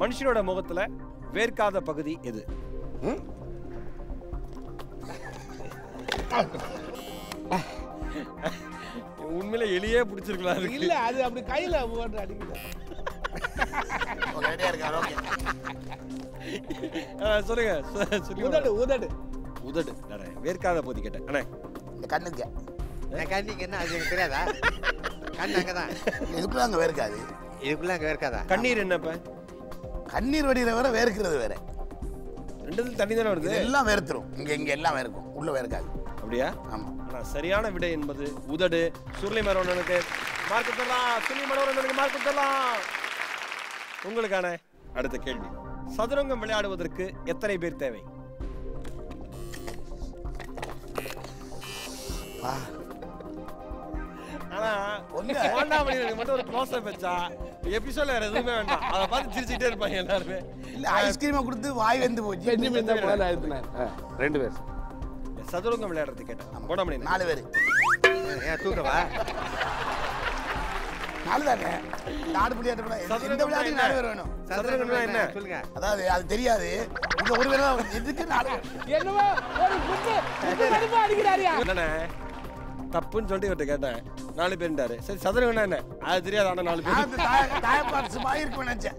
மனுஷனோட முகத்துல வேர்க்காத பகுதி எது? உண்மையில எளியே பிடிச்சிருக்கலாம். இல்ல அது அப்படி கையில அடிக்கல சொல்லுங்க. உதடு உதடு. உதடு. வேர்க்காத பகுதி கேட்டேன். அண்ணே. இந்த கண்ணுக்கு நான் கண்ணிக்கு என்ன? அது எனக்கு தெரியாதா? கண் அங்கதான். இதுக்குள்ள அங்க வேர்க்காது. இதுக்குள்ள அங்க இருக்காதா கண்ணீர் என்னப்ப? கண்ணீர் வடிகிற வேற வேர்க்கிறது வேற. ரெண்டுத்துல தண்ணி தானே வருது? எல்லாம் வேர்த்துரும். இங்க இங்க எல்லாம் வேர்க்கும். உள்ள வேர்க்காது. அப்படியா? ஆமா. ஆனா சரியான விடை என்பது உதடு. சுருளை மரவணனுக்கு மார்க் தரலாம் சுருளை மரவணனுக்கு மார்க் தரலாம் உங்களுக்கான அடுத்த கேள்வி. சதுரங்கம் விளையாடுவதற்கு எத்தனை பேர் தேவை? வா. ஆனா மட்டும் ஒரு க்ளோஸ் அப் வச்சா எபிசோட்ல வேற எதுவுமே வேண்டாம். அதை பார்த்து சிரிச்சுட்டே இருப்பாங்க எல்லாருமே. இல்ல ஐஸ்கிரீமை கொடுத்து வாய் வெந்து போச்சு. அழுத்தினார் ஆ, ரெண்டு பேர். சதுரங்கம் விளையாடுறது கேட்டேன். கோண்டாமணி நாலு பேர். ஏன் தூக்கவா நாலு தானே? நாலு விளையாட்டு கூட இந்த என்ன? நாலு பேர் வேணும். சதுரங்கம்னா என்ன? சொல்லுங்க. அதாவது அது தெரியாது. இந்த ஒரு தான் இதுக்கு நாலு பேர்? என்னவோ? ஒரு குத்து குத்து மதிப்பா அடிக்கிறாரியா? என்னண்ணே? தப்புன்னு சொல்லிட்டு இவர்கிட்ட கேட்டேன். நாலு பேருண்டாரு சரி சதுரங்கம்னா என்ன? அது தெரியாது ஆனா நாலு பேர்? இருக்கும் தாய- நினைச்சேன்.